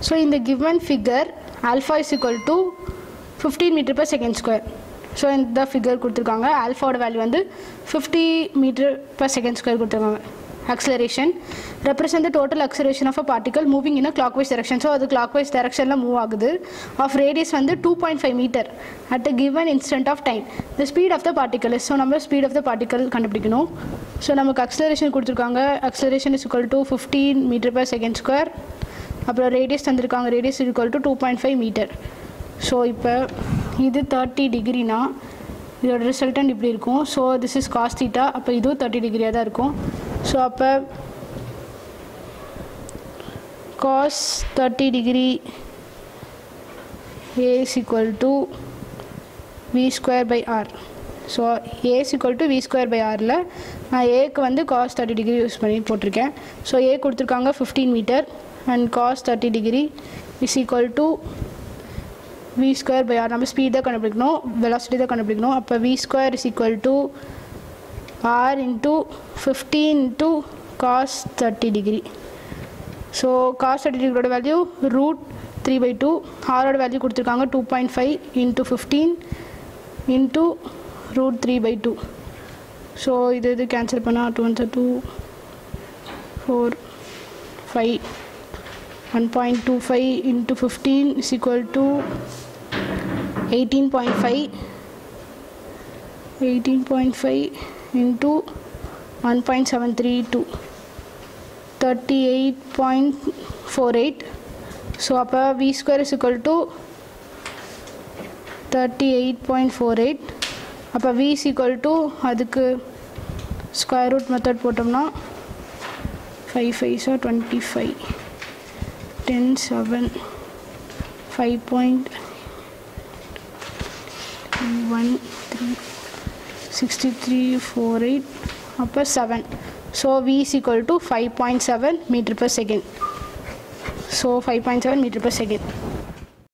So இந்த the figure alpha is is equal to 15 meter per second square. So இந்த figure கொடுத்துருக்காங்க ஆல்ஃபாவோட value வந்து fifty metre per second square கொடுத்துருக்காங்க acceleration represent the total acceleration of a particle moving in clockwise direction so அது clockwise டெரெக்ஷனில் move ஆகுது of radius வந்து two point five metre at the given instant of time the speed of the particle so நம்ம speed of the particle கண்டுபிடிக்கணும் so நமக்கு acceleration கொடுத்துருக்காங்க acceleration is equal to fifteen metre per second square அப்புறம் radius தந்திருக்காங்க. Radius equal to two point five metre so இப்போ இது thirty டிகிரினா இதோட resultant இப்படி இருக்கும். ஸோ திஸ் இஸ் காஸ்தீட்டா அப்போ இதுவும் தேர்ட்டி டிகிரியாக தான் இருக்கும். ஸோ அப்போ cos thirty degree A is equal to V square by R so A is equal to V square by ஆரில் நான் ஏக்கு வந்து காஸ் தேர்ட்டி டிகிரி யூஸ் பண்ணி போட்டிருக்கேன். ஸோ ஏ கொடுத்துருக்காங்க fifteen metre and cos thirty degree is equal to V square by R நம்ம speed தான் கண்டுபிடிக்கணும் velocity தான் கண்டுபிடிக்கணும். அப்போ V square is equal to R into fifteen into cos thirty degree so cos thirty டிகிரியோட value root three by two ஆரோட value கொடுத்துருக்காங்க two point five into fifteen into root three by two so இது இது cancel பண்ணால் two one two four five one point two five into fifteen is equal to eighteen point five eighteen point five into one point seven three two thirty eight point four eight so அப்போ V square is equal to thirty eight point four eight அப்போ V is equal to அதுக்கு square root method போட்டோம்னா five ஃபைவ்ஸா twenty five Ten seven five point one three sixty three four eight. 5 point 1 3 4 8 upper 7 so v is equal to 5.7 meter per second so 5.7 meter per second